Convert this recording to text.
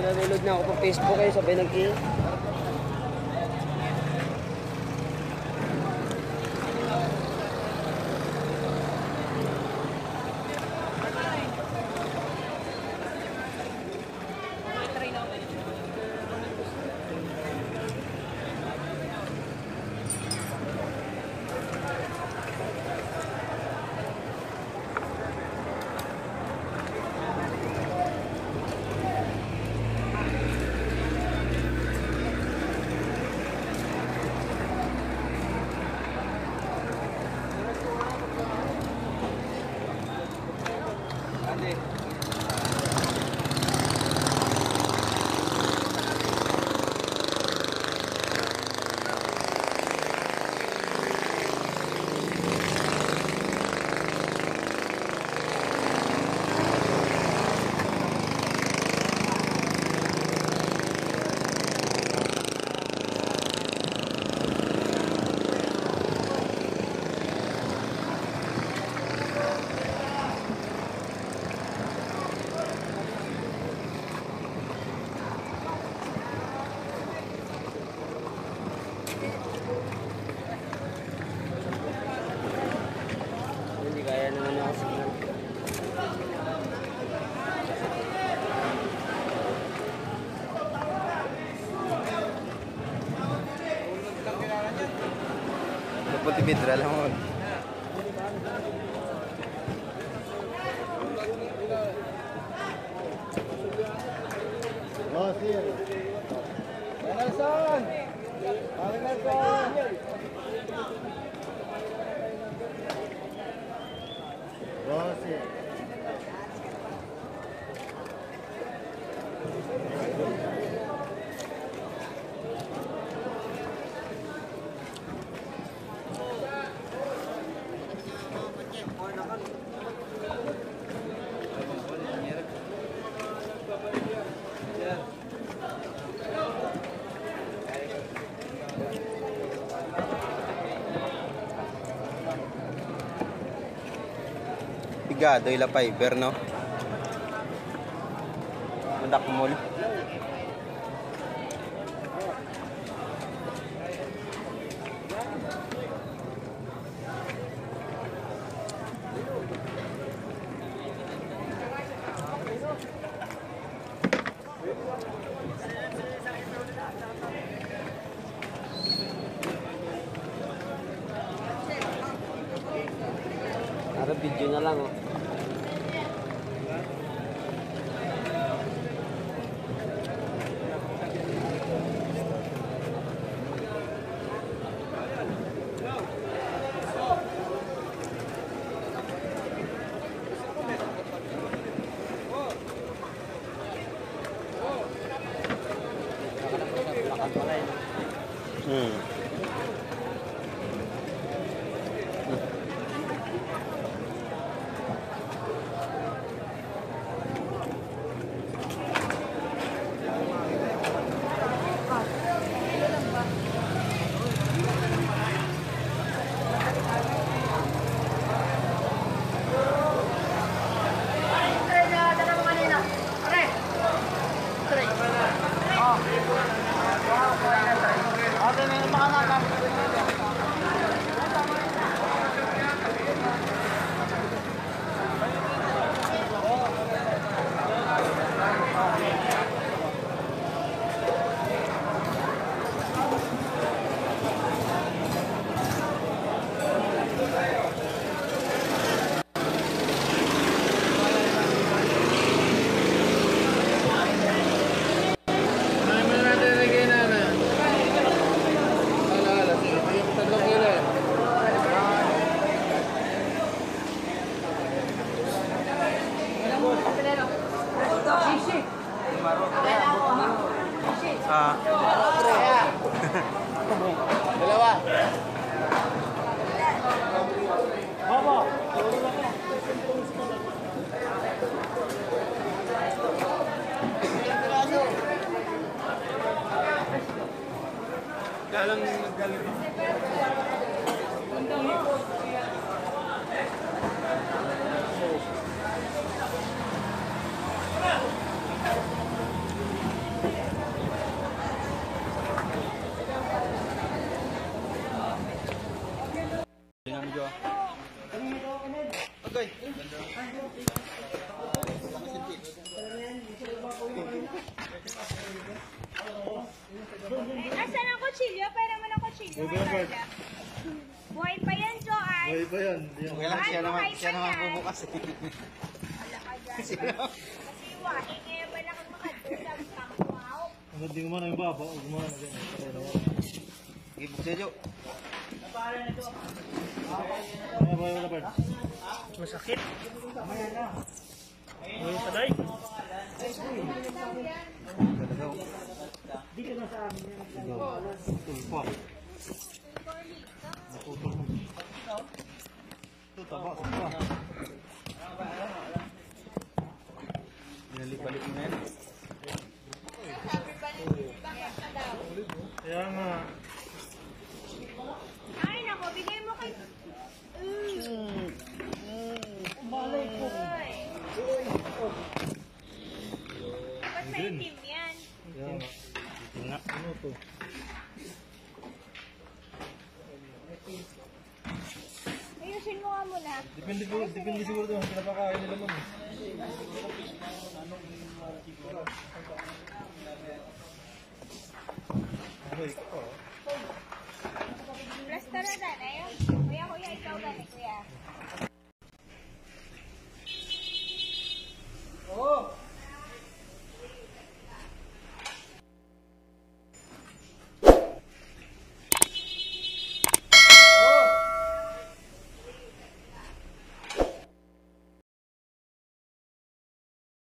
Nanonood na ako pa Facebook kayo, sabay nag Putih Mitra lang Masir. Nelson. Balik Nelson. Masir. Thank you. Pigado ila fiber no. Madakmol. Para video na lang oh. 嗯。Galang galing. Buhay pa yan, Bert. Buhay pa yan, Joanne. Buhay pa yan. Hindi. Okay lang, siya naman, siya naman bubukas eh. Wala ka dyan. Kasi wala, ngayon ba lang makatulang kang wow? Ang hindi gumana yung baba. o Gumana na dyan. Patay na yan. Sige, buksan nyo. Ano ba yung Bert? Masakit. 走走走走 Depende siguro, depende siguro doon. Pinapakain nila mo. Ano ikaw?